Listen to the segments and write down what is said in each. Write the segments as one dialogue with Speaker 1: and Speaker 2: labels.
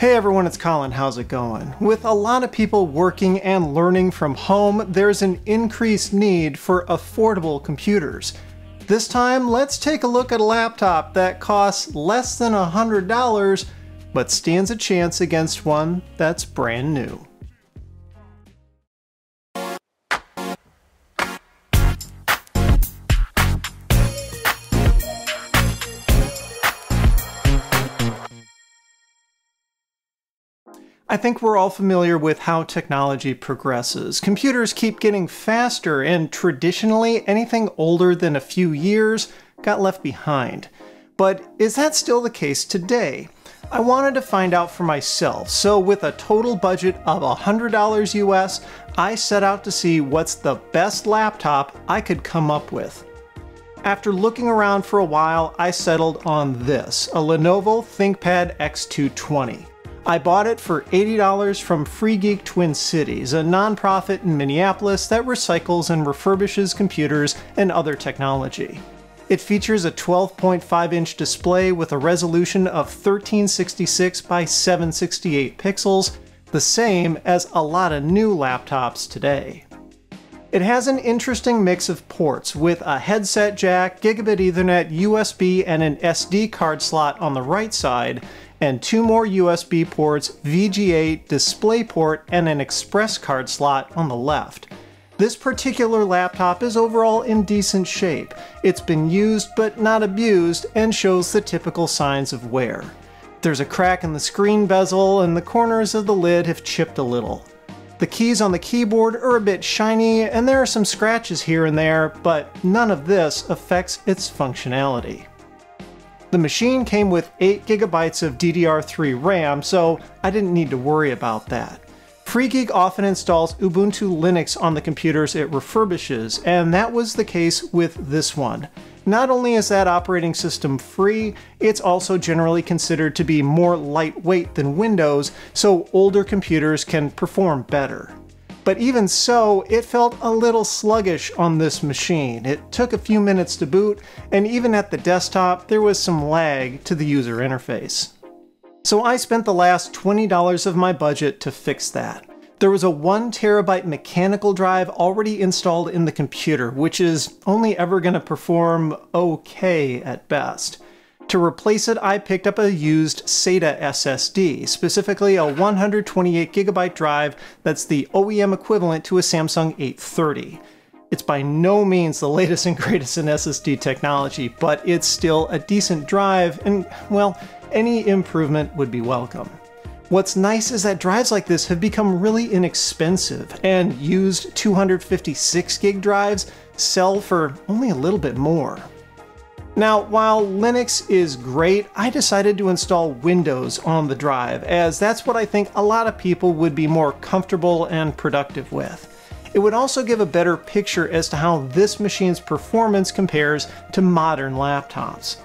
Speaker 1: Hey everyone, it's Colin. How's it going? With a lot of people working and learning from home, there's an increased need for affordable computers. This time, let's take a look at a laptop that costs less than $100, but stands a chance against one that's brand new. I think we're all familiar with how technology progresses. Computers keep getting faster, and traditionally, anything older than a few years got left behind. But is that still the case today? I wanted to find out for myself, so with a total budget of $100 US, I set out to see what's the best laptop I could come up with. After looking around for a while, I settled on this, a Lenovo ThinkPad X220. I bought it for $80 from Free Geek Twin Cities, a nonprofit in Minneapolis that recycles and refurbishes computers and other technology. It features a 12.5 inch display with a resolution of 1366 by 768 pixels, the same as a lot of new laptops today. It has an interesting mix of ports with a headset jack, gigabit ethernet, USB, and an SD card slot on the right side, and two more USB ports, VGA DisplayPort, and an express card slot on the left. This particular laptop is overall in decent shape. It's been used but not abused and shows the typical signs of wear. There's a crack in the screen bezel and the corners of the lid have chipped a little. The keys on the keyboard are a bit shiny and there are some scratches here and there, but none of this affects its functionality. The machine came with 8GB of DDR3 RAM, so I didn't need to worry about that. FreeGeek often installs Ubuntu Linux on the computers it refurbishes, and that was the case with this one. Not only is that operating system free, it's also generally considered to be more lightweight than Windows, so older computers can perform better. But even so, it felt a little sluggish on this machine. It took a few minutes to boot, and even at the desktop, there was some lag to the user interface. So I spent the last $20 of my budget to fix that. There was a 1 terabyte mechanical drive already installed in the computer, which is only ever going to perform okay at best. To replace it, I picked up a used SATA SSD, specifically a 128GB drive that's the OEM equivalent to a Samsung 830. It's by no means the latest and greatest in SSD technology, but it's still a decent drive, and well, any improvement would be welcome. What's nice is that drives like this have become really inexpensive, and used 256 gig drives sell for only a little bit more. Now, while Linux is great, I decided to install Windows on the drive, as that's what I think a lot of people would be more comfortable and productive with. It would also give a better picture as to how this machine's performance compares to modern laptops.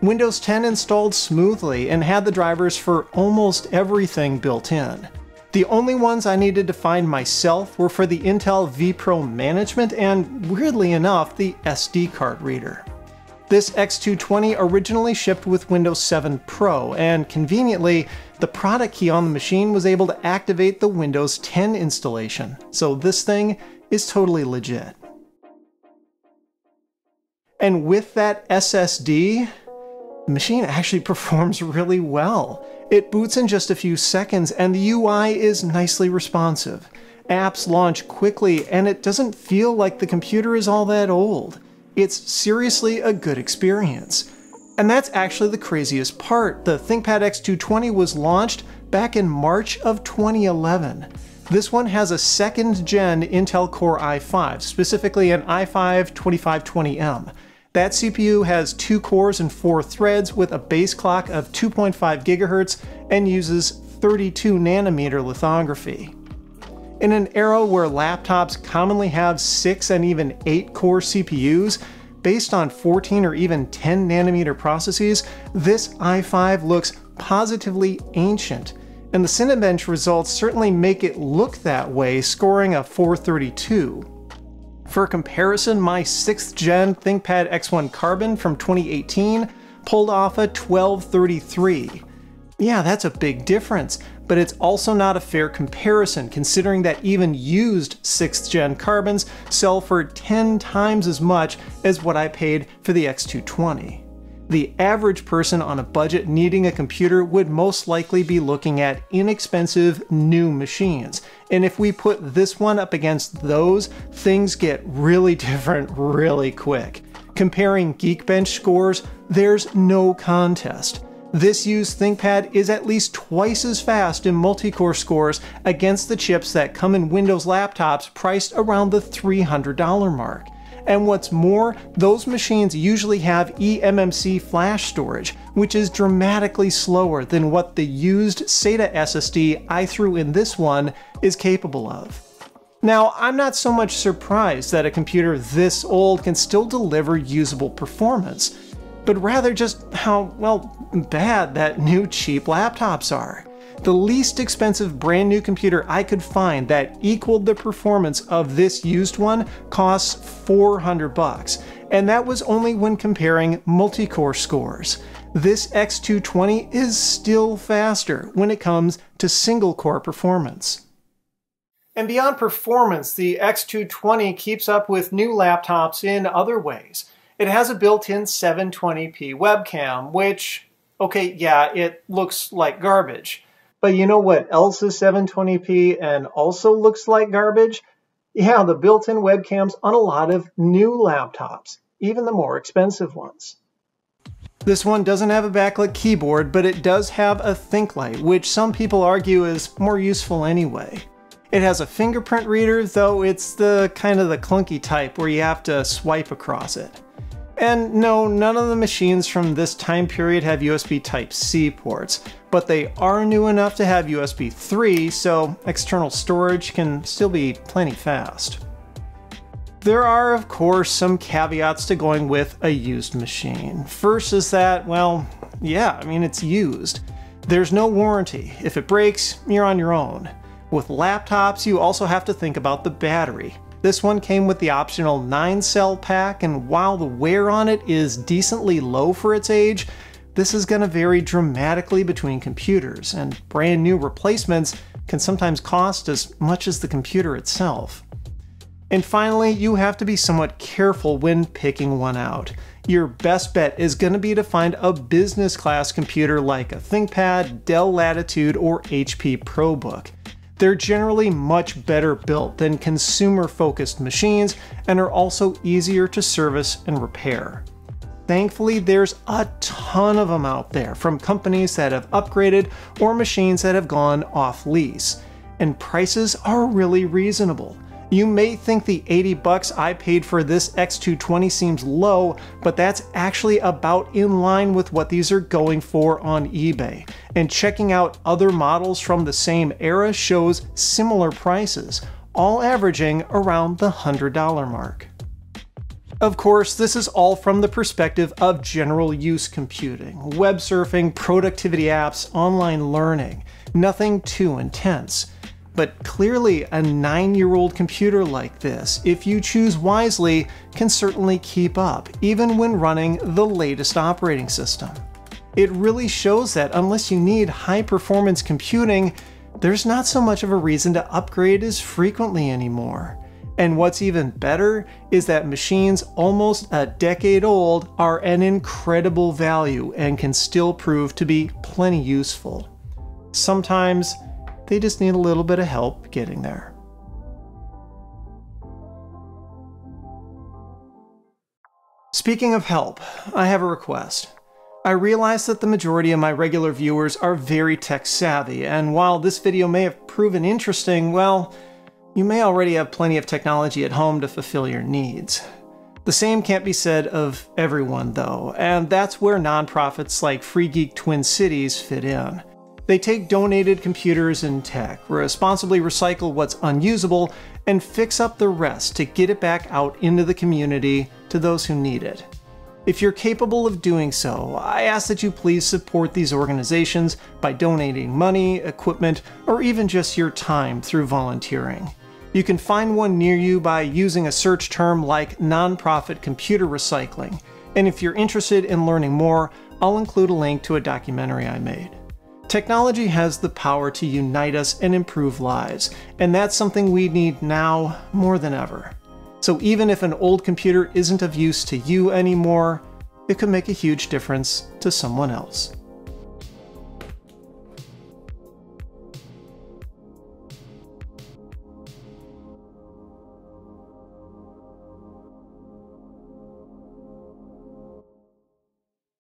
Speaker 1: Windows 10 installed smoothly and had the drivers for almost everything built in. The only ones I needed to find myself were for the Intel vPro management and, weirdly enough, the SD card reader. This X220 originally shipped with Windows 7 Pro, and conveniently, the product key on the machine was able to activate the Windows 10 installation, so this thing is totally legit. And with that SSD, the machine actually performs really well. It boots in just a few seconds and the UI is nicely responsive. Apps launch quickly and it doesn't feel like the computer is all that old. It's seriously a good experience. And that's actually the craziest part. The ThinkPad X220 was launched back in March of 2011. This one has a second gen Intel Core i5, specifically an i5-2520M. That CPU has two cores and four threads with a base clock of 2.5 GHz and uses 32 nanometer lithography. In an era where laptops commonly have 6 and even 8 core CPUs, based on 14 or even 10 nanometer processes, this i5 looks positively ancient, and the Cinebench results certainly make it look that way, scoring a 432. For comparison, my 6th gen ThinkPad X1 Carbon from 2018 pulled off a 1233. Yeah, that's a big difference, but it's also not a fair comparison considering that even used 6th gen carbons sell for 10 times as much as what I paid for the X220 the average person on a budget needing a computer would most likely be looking at inexpensive new machines. And if we put this one up against those, things get really different really quick. Comparing Geekbench scores, there's no contest. This used ThinkPad is at least twice as fast in multi-core scores against the chips that come in Windows laptops priced around the $300 mark. And what's more, those machines usually have eMMC flash storage, which is dramatically slower than what the used SATA SSD I threw in this one is capable of. Now, I'm not so much surprised that a computer this old can still deliver usable performance, but rather just how, well, bad that new cheap laptops are the least expensive brand new computer I could find that equaled the performance of this used one costs 400 bucks, and that was only when comparing multi-core scores. This X220 is still faster when it comes to single-core performance. And beyond performance, the X220 keeps up with new laptops in other ways. It has a built-in 720p webcam, which, okay, yeah, it looks like garbage. But you know what else is 720p and also looks like garbage? Yeah, the built-in webcams on a lot of new laptops, even the more expensive ones. This one doesn't have a backlit keyboard, but it does have a ThinkLight, which some people argue is more useful anyway. It has a fingerprint reader, though it's the kind of the clunky type where you have to swipe across it. And no, none of the machines from this time period have USB Type-C ports, but they are new enough to have USB 3, so external storage can still be plenty fast. There are, of course, some caveats to going with a used machine. First is that, well, yeah, I mean, it's used. There's no warranty. If it breaks, you're on your own. With laptops, you also have to think about the battery. This one came with the optional 9 cell pack, and while the wear on it is decently low for its age, this is going to vary dramatically between computers, and brand new replacements can sometimes cost as much as the computer itself. And finally, you have to be somewhat careful when picking one out. Your best bet is going to be to find a business class computer like a ThinkPad, Dell Latitude, or HP ProBook. They're generally much better built than consumer focused machines and are also easier to service and repair. Thankfully, there's a ton of them out there from companies that have upgraded or machines that have gone off lease, and prices are really reasonable. You may think the 80 bucks I paid for this X220 seems low, but that's actually about in line with what these are going for on eBay. And checking out other models from the same era shows similar prices, all averaging around the $100 mark. Of course, this is all from the perspective of general use computing, web surfing, productivity apps, online learning, nothing too intense. But clearly, a nine year old computer like this, if you choose wisely, can certainly keep up, even when running the latest operating system. It really shows that unless you need high performance computing, there's not so much of a reason to upgrade as frequently anymore. And what's even better is that machines almost a decade old are an incredible value and can still prove to be plenty useful. Sometimes they just need a little bit of help getting there. Speaking of help, I have a request. I realize that the majority of my regular viewers are very tech savvy, and while this video may have proven interesting, well, you may already have plenty of technology at home to fulfill your needs. The same can't be said of everyone, though, and that's where nonprofits like Free Geek Twin Cities fit in. They take donated computers and tech, responsibly recycle what's unusable, and fix up the rest to get it back out into the community to those who need it. If you're capable of doing so, I ask that you please support these organizations by donating money, equipment, or even just your time through volunteering. You can find one near you by using a search term like nonprofit computer recycling, and if you're interested in learning more, I'll include a link to a documentary I made. Technology has the power to unite us and improve lives, and that's something we need now more than ever. So even if an old computer isn't of use to you anymore, it could make a huge difference to someone else.